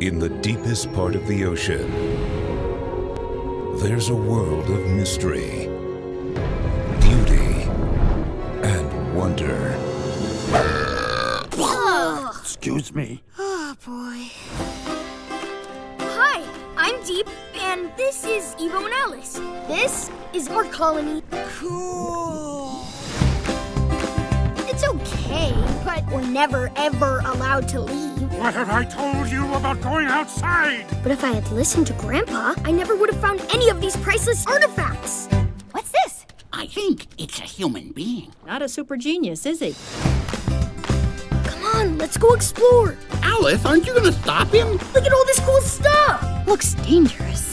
In the deepest part of the ocean, there's a world of mystery, beauty, and wonder. Excuse me. Oh boy. Hi, I'm Deep, and this is Evo and Alice. This is our colony. Cool. We're never ever allowed to leave. What have I told you about going outside? But if I had listened to Grandpa, I never would have found any of these priceless artifacts. What's this? I think it's a human being. Not a super genius, is he? Come on, let's go explore. Alice, aren't you gonna stop him? Look at all this cool stuff. Looks dangerous.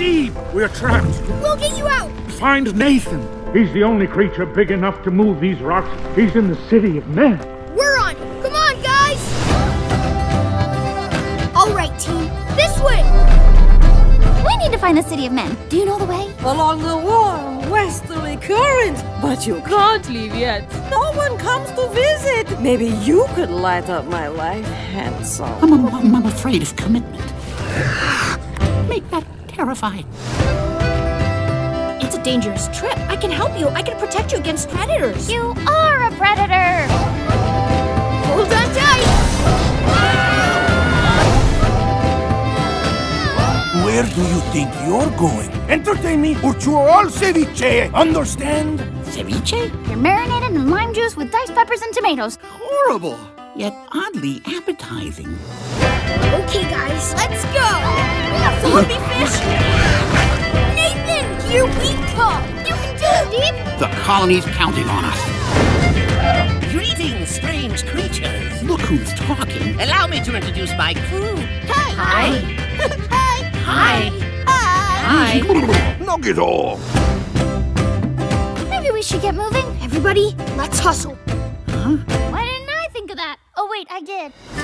Deep, we're trapped. We'll get you out. Find Nathan. He's the only creature big enough to move these rocks. He's in the city of men. We're on it. Come on, guys. All right, team. This way. We need to find the City of Men. Do you know the way? along the warm westerly current. But you can't leave yet. No one comes to visit. Maybe you could light up my life, handsome. I'm, I'm, I'm afraid of commitment. Make that terrifying. It's a dangerous trip. I can help you. I can protect you against predators. You are a predator. Hold on tight. Where do you think you're going? Entertain me or you are all ceviche. Understand? Ceviche? You're marinated in lime juice with diced peppers and tomatoes. Horrible, yet oddly appetizing. Okay, guys, let's go. Zombie fish. Nathan, here we come. You can do it, Deep. The colony's counting on us. Greetings, strange creatures. Look who's talking. Allow me to introduce my crew. Hi. Hi. Hi. Hi. Hi. Hi. Knock it off. Maybe we should get moving. Everybody, let's hustle. Huh? Why I did.